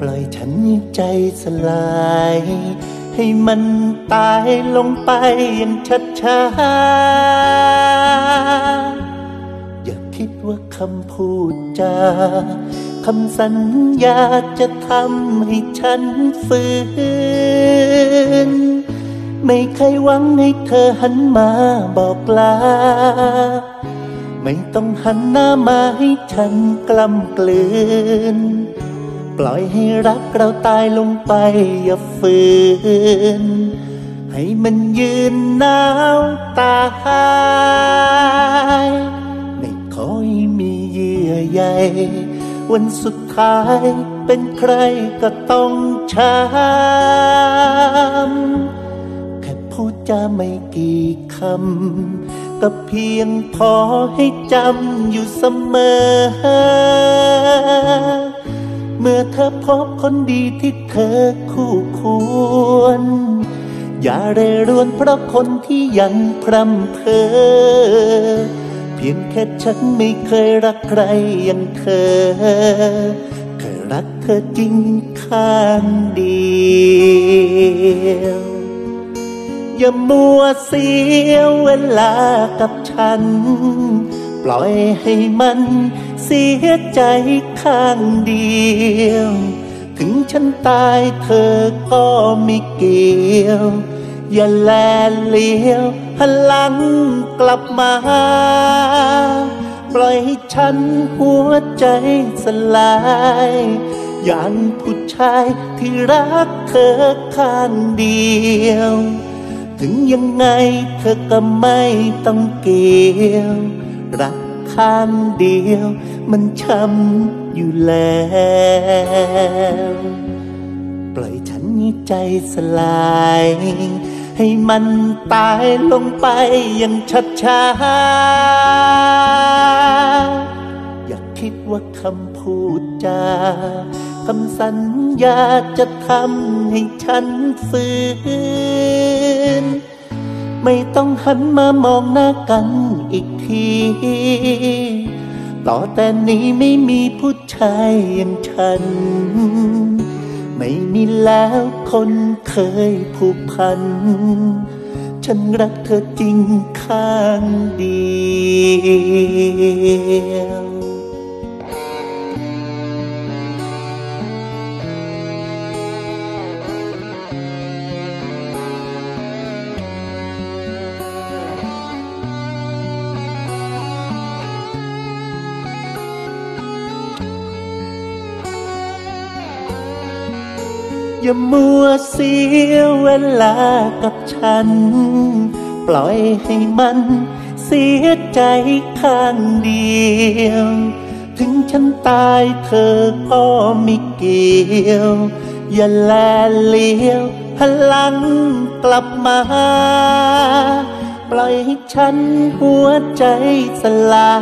ปล่อยฉันใจสลาย ให้มันตายลงไปอย่างชัดช้าอย่าคิดว่าคำพูดจาคำสัญญาจะทำให้ฉันฟื้น ไม่เคยหวังให้เธอหันมาบอกลา ไม่ต้องหันหน้ามาให้ฉันกล้ำกลืน ปล่อยให้รักเราตายลงไปอย่าฝืน ให้มันยืนหนาวตายไม่ขอให้มีเยื่อใยวันสุดท้ายเป็นใครก็ต้องช้ำแค่พูดจาไม่กี่คำ ก็เพียงพอให้จำอยู่เสมอ เมื่อเธอพบคนดีที่เธอคู่ควร อย่าเร่รวนเพราะคนที่ยังพรำเพอ เพียงแค่ฉันไม่เคยรักใครอย่างเธอ เคยรักเธอจริงข้างเดียวอย่ามัวเสียเวลากับฉัน ล่อยให้มันเสียใจข้างเดียว ถึงฉันตายเธอก็ไม่เกี่ยว อย่าแลเลี้ยวหันหลังกลับมา ปล่อยให้ฉันหัวใจสลายอย่างผู้ชายที่รักเธอข้างเดียว ถึงยังไงเธอก็ไม่ต้องเกี่ยวรัก ข้างเดียว มันช้ำอยู่แล้ว ปล่อยฉันใจสลาย ให้มันตายลงไปอย่างชัดช้าอย่าคิดว่าคำพูดจาคำสัญญาจะทำให้ฉันฟื้น ไม่ต้องหันมามองหน้ากันอีกที ต่อแต่นี้ไม่มีผู้ชายอย่างฉัน ไม่มีแล้วคนเคยผูกพัน ฉันรักเธอจริงข้างเดียว อย่ามัวเสียเวลากับฉัน ปล่อยให้มันเสียใจข้างเดียว ถึงฉันตายเธอก็ไม่เกี่ยว อย่าแลเลี้ยวหันหลังกลับมา ปล่อยให้ฉันหัวใจสลา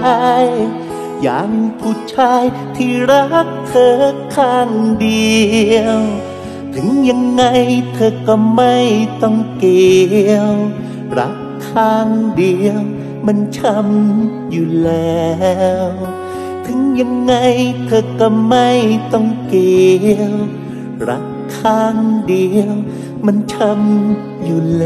ยอย่างผู้ชายที่รักเธอข้างเดียว ถึงยังไงเธอก็ไม่ต้องเกี่ยว รักข้างเดียว มันช้ำอยู่แล้ว ถึงยังไงเธอก็ไม่ต้องเกี่ยว รักข้างเดียว มันช้ำอยู่แล้ว